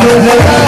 Hallelujah.